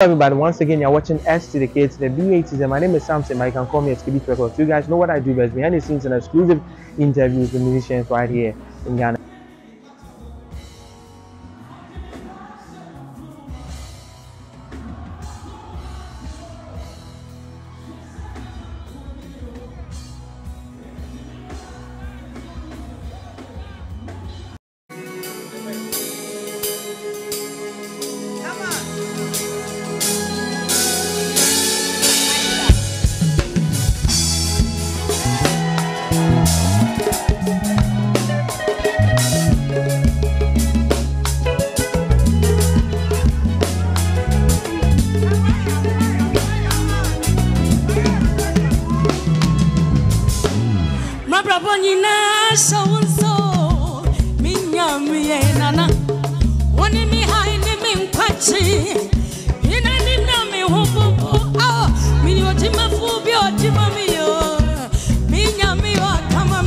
everybody, once again you're watching S to the K to the Beatz My name is Samson, I can call me SKB Records. You guys know what I do best behind the scenes and exclusive interviews with musicians right here in Ghana.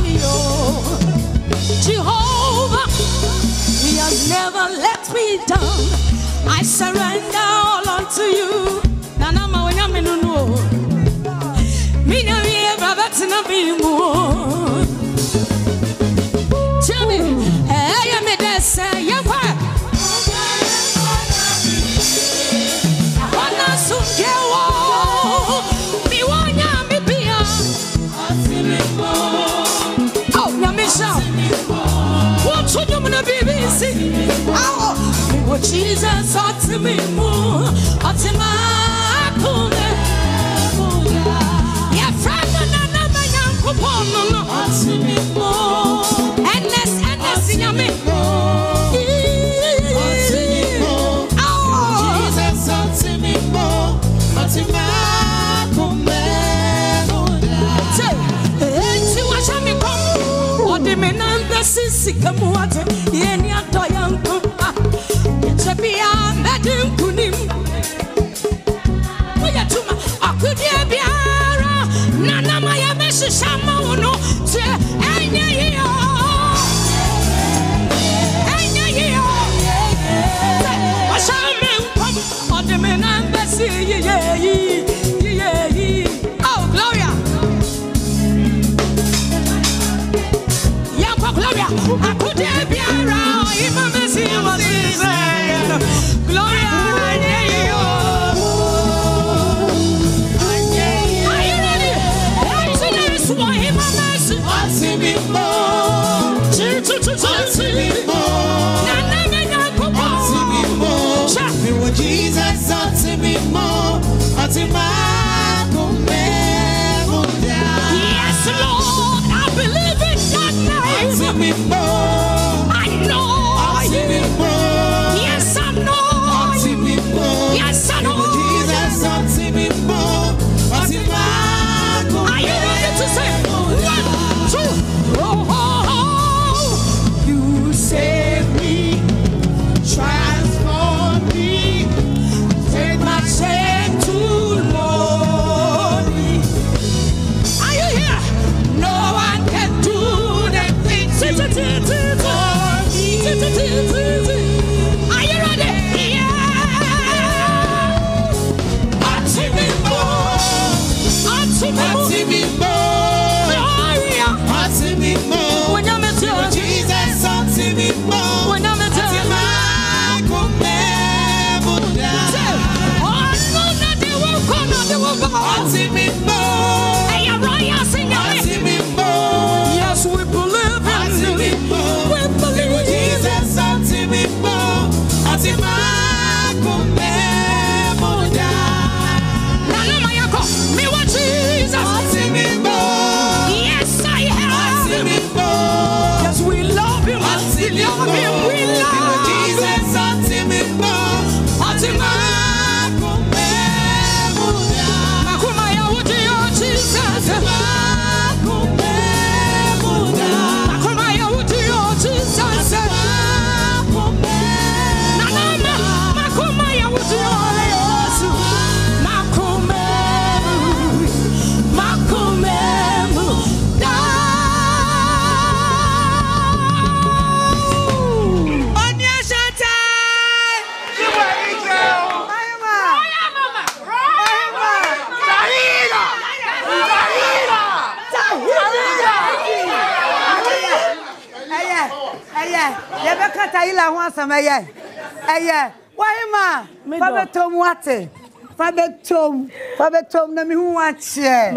Me jehovah he has never let me down. I surrender all unto you. Tell wo Jesus at me mo, at my kume. Yeah. Oh. Me atɔ yɛbɛhyehyɛ ama wo no, ɛnyɛ. Ɛnyɛ. Sɛ, wahyɛ me nkɔm, ɔde me nan bɛsi yiyɛ yi, yiyɛ yi. Oh, Gloria. Gloria, no, they yɛbɛka ta yila ho asɛm ɛyɛ ɛyɛ wahema fa bɛtom wate. Fa bɛtom fa bɛtom na mehu wakyɛ